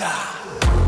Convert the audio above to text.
Matter.